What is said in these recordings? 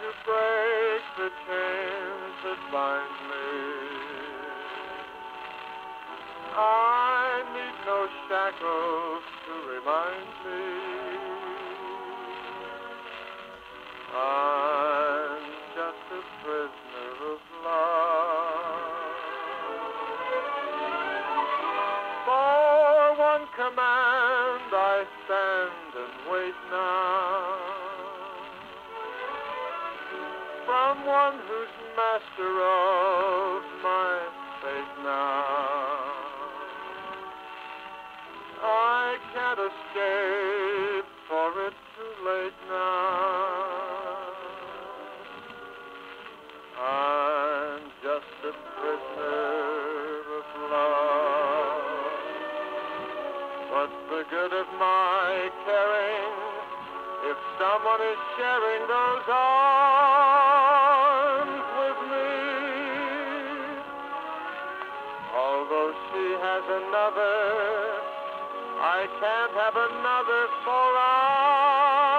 to break the chains that bind me. I I stand and wait now. From one who's master of my fate now. I can't escape, for it's too late now. I'm just a prisoner good of my caring if someone is sharing those arms with me? Although she has another, I can't have another for I'm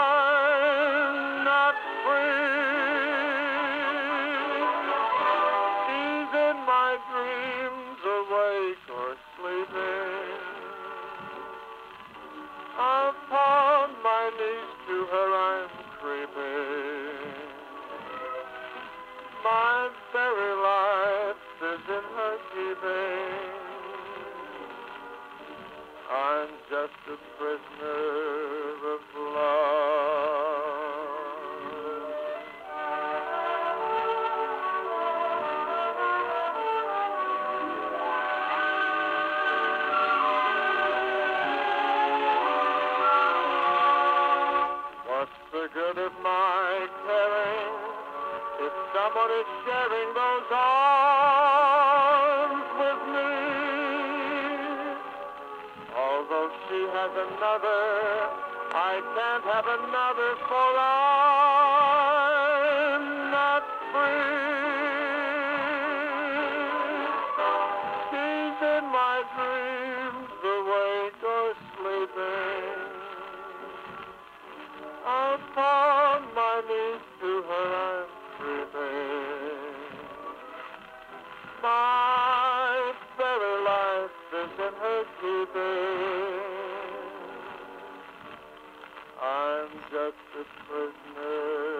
Knees to her I'm creeping. My very life is in her keeping. I'm just a prisoner the good of my caring if someone is sharing those arms with me? Although she has another, I can't have another for I'm just a prisoner.